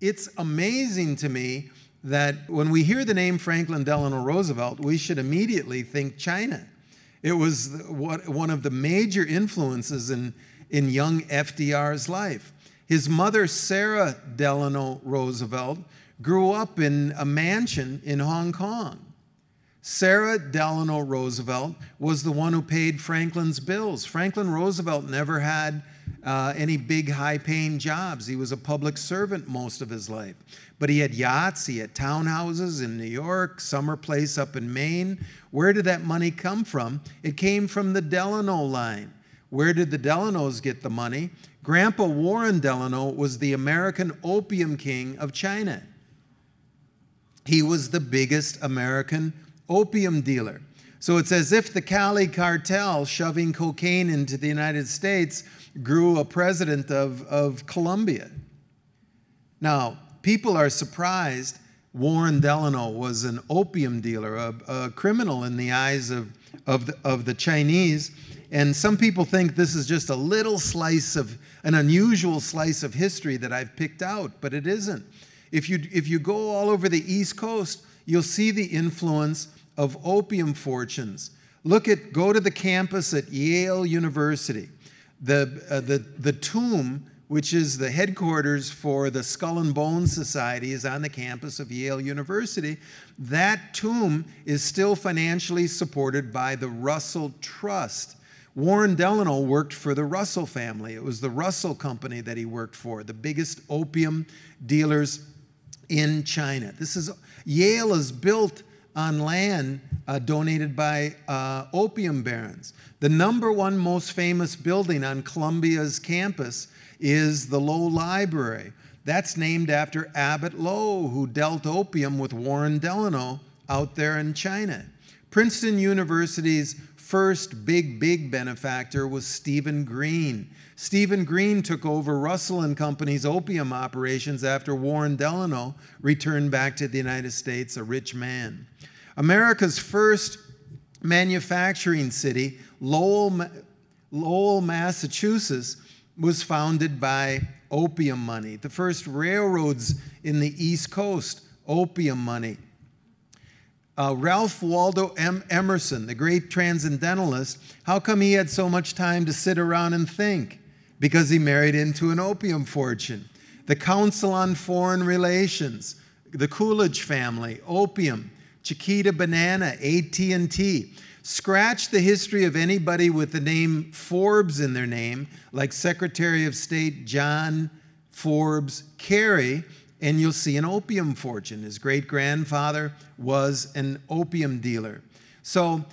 It's amazing to me that when we hear the name Franklin Delano Roosevelt, we should immediately think China. It was one of the major influences in, in young FDR's life. His mother, Sarah Delano Roosevelt, grew up in a mansion in Hong Kong. Sarah Delano Roosevelt was the one who paid Franklin's bills. Franklin Roosevelt never had uh, any big high paying jobs. He was a public servant most of his life. But he had yachts, he had townhouses in New York, summer place up in Maine. Where did that money come from? It came from the Delano line. Where did the Delanos get the money? Grandpa Warren Delano was the American opium king of China. He was the biggest American opium dealer. So it's as if the Cali cartel shoving cocaine into the United States grew a president of, of Colombia. Now, people are surprised Warren Delano was an opium dealer, a, a criminal in the eyes of, of, the, of the Chinese. And some people think this is just a little slice of, an unusual slice of history that I've picked out, but it isn't. If you, if you go all over the East Coast, you'll see the influence of opium fortunes. Look at, go to the campus at Yale University. The, uh, the, the tomb, which is the headquarters for the Skull and Bones Society, is on the campus of Yale University. That tomb is still financially supported by the Russell Trust. Warren Delano worked for the Russell family. It was the Russell Company that he worked for, the biggest opium dealers in China. This is Yale is built on land uh, donated by uh, opium barons. The number one most famous building on Columbia's campus is the Low Library. That's named after Abbot Low, who dealt opium with Warren Delano out there in China. Princeton University's first big, big benefactor was Stephen Green. Stephen Green took over Russell and Company's opium operations after Warren Delano returned back to the United States a rich man. America's first manufacturing city, Lowell, Lowell, Massachusetts, was founded by opium money. The first railroads in the East Coast, opium money. Uh, Ralph Waldo M. Emerson, the great transcendentalist, how come he had so much time to sit around and think? Because he married into an opium fortune. The Council on Foreign Relations, the Coolidge family, opium. Chiquita Banana, AT&T. Scratch the history of anybody with the name Forbes in their name, like Secretary of State John Forbes Kerry, and you'll see an opium fortune. His great grandfather was an opium dealer. So,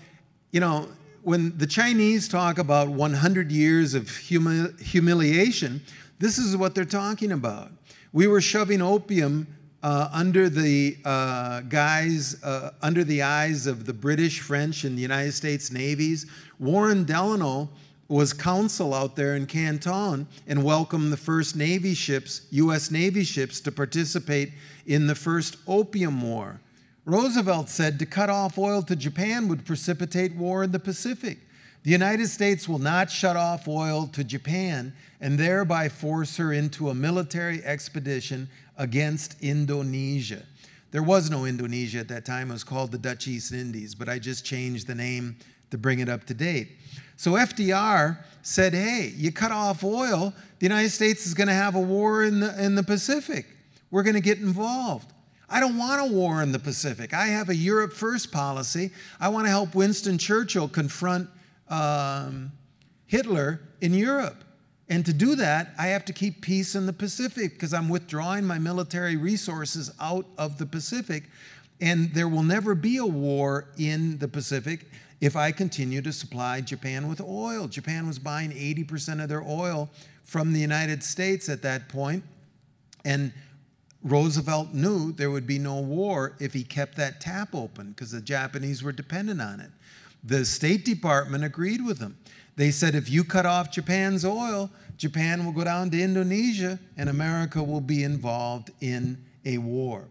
you know, when the Chinese talk about 100 years of humi humiliation, this is what they're talking about. We were shoving opium uh, under the uh, guise, uh, under the eyes of the British, French, and the United States navies. Warren Delano was consul out there in Canton and welcomed the first Navy ships, U.S. Navy ships, to participate in the first Opium War. Roosevelt said to cut off oil to Japan would precipitate war in the Pacific. The United States will not shut off oil to Japan and thereby force her into a military expedition against Indonesia. There was no Indonesia at that time. It was called the Dutch East Indies, but I just changed the name to bring it up to date. So FDR said, hey, you cut off oil, the United States is going to have a war in the, in the Pacific. We're going to get involved. I don't want a war in the Pacific. I have a Europe first policy. I want to help Winston Churchill confront um, Hitler in Europe. And to do that, I have to keep peace in the Pacific because I'm withdrawing my military resources out of the Pacific. And there will never be a war in the Pacific if I continue to supply Japan with oil. Japan was buying 80% of their oil from the United States at that point. And Roosevelt knew there would be no war if he kept that tap open because the Japanese were dependent on it. The State Department agreed with them. They said if you cut off Japan's oil, Japan will go down to Indonesia and America will be involved in a war.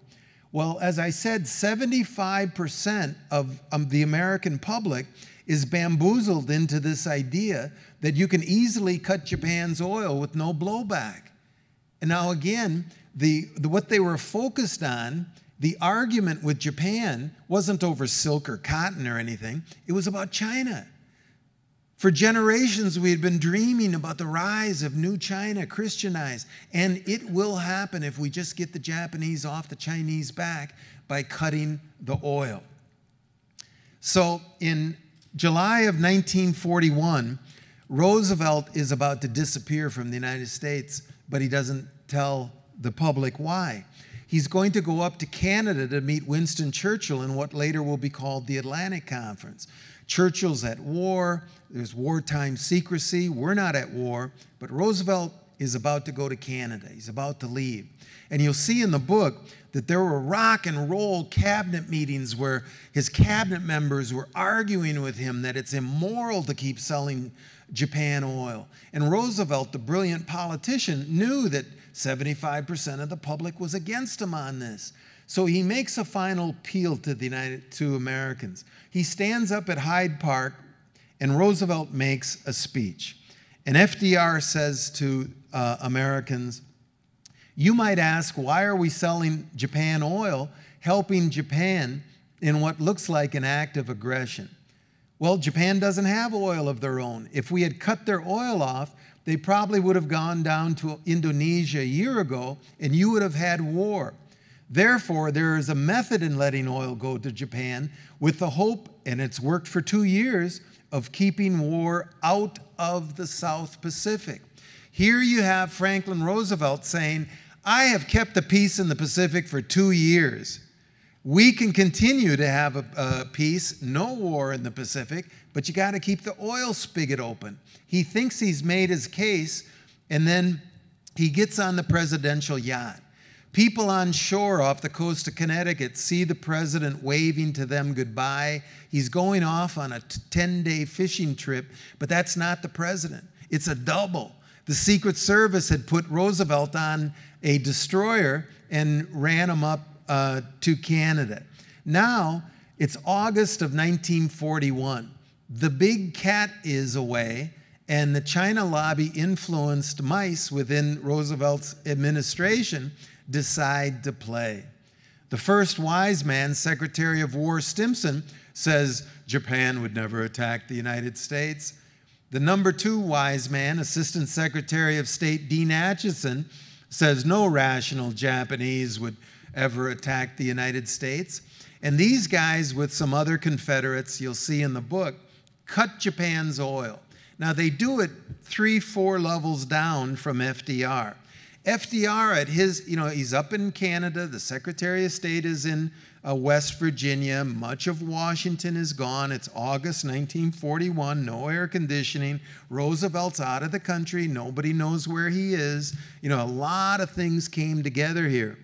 Well, as I said, 75% of um, the American public is bamboozled into this idea that you can easily cut Japan's oil with no blowback. And now, again, the, the, what they were focused on, the argument with Japan, wasn't over silk or cotton or anything, it was about China. For generations, we had been dreaming about the rise of new China, Christianized, and it will happen if we just get the Japanese off the Chinese back by cutting the oil. So in July of 1941, Roosevelt is about to disappear from the United States, but he doesn't tell the public why. He's going to go up to Canada to meet Winston Churchill in what later will be called the Atlantic Conference. Churchill's at war, there's wartime secrecy. We're not at war, but Roosevelt is about to go to Canada. He's about to leave. And you'll see in the book that there were rock and roll cabinet meetings where his cabinet members were arguing with him that it's immoral to keep selling Japan oil. And Roosevelt, the brilliant politician, knew that 75% of the public was against him on this. So he makes a final appeal to the United to Americans. He stands up at Hyde Park and Roosevelt makes a speech. And FDR says to uh, Americans, You might ask, why are we selling Japan oil, helping Japan in what looks like an act of aggression? Well, Japan doesn't have oil of their own. If we had cut their oil off, they probably would have gone down to Indonesia a year ago and you would have had war. Therefore, there is a method in letting oil go to Japan with the hope, and it's worked for two years, of keeping war out of the South Pacific. Here you have Franklin Roosevelt saying, I have kept the peace in the Pacific for two years. We can continue to have a, a peace, no war in the Pacific, but you got to keep the oil spigot open. He thinks he's made his case, and then he gets on the presidential yacht. People on shore off the coast of Connecticut see the president waving to them goodbye. He's going off on a 10 day fishing trip, but that's not the president. It's a double. The Secret Service had put Roosevelt on a destroyer and ran him up uh, to Canada. Now it's August of 1941. The big cat is away, and the China lobby influenced mice within Roosevelt's administration decide to play. The first wise man, Secretary of War Stimson, says Japan would never attack the United States. The number two wise man, Assistant Secretary of State Dean Acheson, says no rational Japanese would ever attack the United States. And these guys, with some other Confederates you'll see in the book, cut Japan's oil. Now, they do it three, four levels down from FDR. FDR at his, you know, he's up in Canada, the Secretary of State is in uh, West Virginia, much of Washington is gone. It's August 1941, no air conditioning. Roosevelt's out of the country, nobody knows where he is. You know, a lot of things came together here.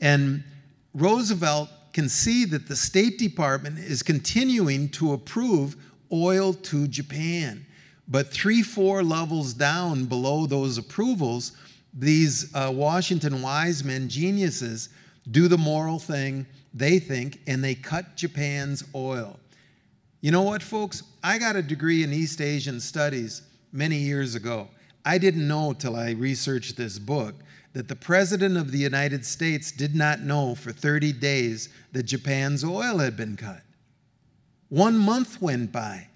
And Roosevelt can see that the State Department is continuing to approve oil to Japan. But three, four levels down below those approvals, these uh, Washington wise men, geniuses, do the moral thing, they think, and they cut Japan's oil. You know what, folks? I got a degree in East Asian studies many years ago. I didn't know till I researched this book that the President of the United States did not know for 30 days that Japan's oil had been cut. One month went by.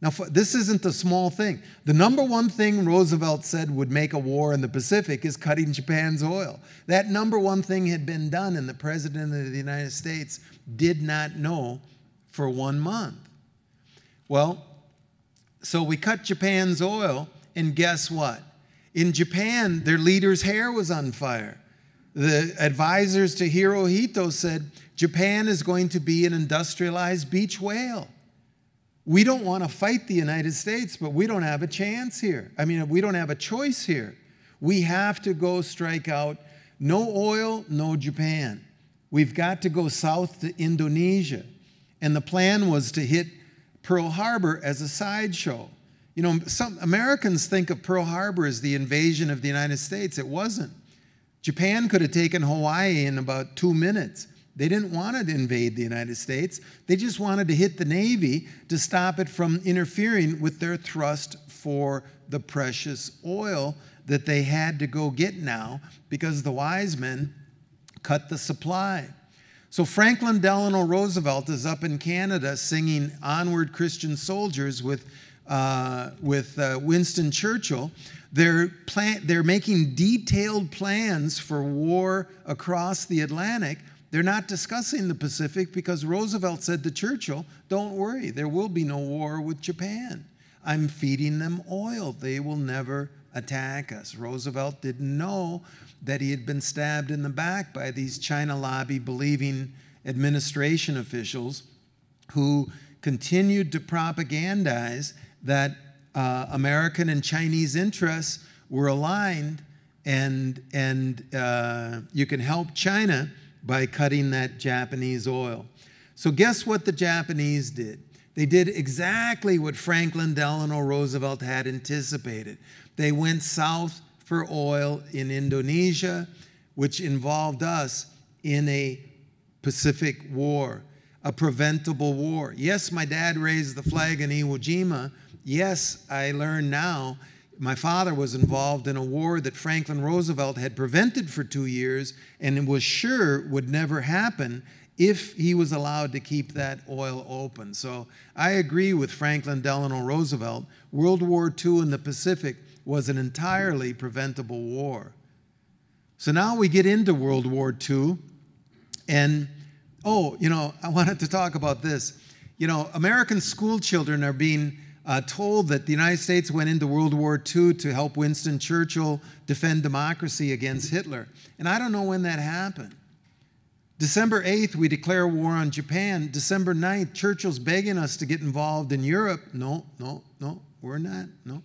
Now, this isn't a small thing. The number one thing Roosevelt said would make a war in the Pacific is cutting Japan's oil. That number one thing had been done, and the President of the United States did not know for one month. Well, so we cut Japan's oil, and guess what? In Japan, their leader's hair was on fire. The advisors to Hirohito said Japan is going to be an industrialized beach whale. We don't want to fight the United States, but we don't have a chance here. I mean, we don't have a choice here. We have to go strike out no oil, no Japan. We've got to go south to Indonesia. And the plan was to hit Pearl Harbor as a sideshow. You know, some Americans think of Pearl Harbor as the invasion of the United States. It wasn't. Japan could have taken Hawaii in about two minutes. They didn't want to invade the United States. They just wanted to hit the Navy to stop it from interfering with their thrust for the precious oil that they had to go get now because the wise men cut the supply. So Franklin Delano Roosevelt is up in Canada singing Onward Christian Soldiers with, uh, with uh, Winston Churchill. They're, plan- they're making detailed plans for war across the Atlantic. They're not discussing the Pacific because Roosevelt said to Churchill, Don't worry, there will be no war with Japan. I'm feeding them oil. They will never attack us. Roosevelt didn't know that he had been stabbed in the back by these China lobby believing administration officials who continued to propagandize that uh, American and Chinese interests were aligned and, and uh, you can help China by cutting that Japanese oil. So, guess what the Japanese did? They did exactly what Franklin Delano Roosevelt had anticipated. They went south for oil in Indonesia, which involved us in a Pacific war, a preventable war. Yes, my dad raised the flag in Iwo Jima. Yes, I learned now my father was involved in a war that Franklin Roosevelt had prevented for two years and was sure would never happen if he was allowed to keep that oil open. So I agree with Franklin Delano Roosevelt. World War II in the Pacific was an entirely preventable war. So now we get into World War II, and oh, you know, I wanted to talk about this. You know, American school children are being uh, told that the United States went into World War II to help Winston Churchill defend democracy against Hitler. And I don't know when that happened. December 8th, we declare war on Japan. December 9th, Churchill's begging us to get involved in Europe. No, no, no, we're not. No.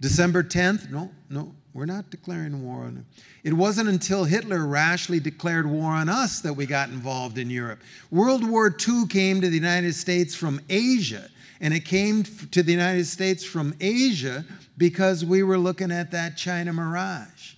December 10th, no, no, we're not declaring war on them. It wasn't until Hitler rashly declared war on us that we got involved in Europe. World War II came to the United States from Asia, and it came to the United States from Asia because we were looking at that China mirage.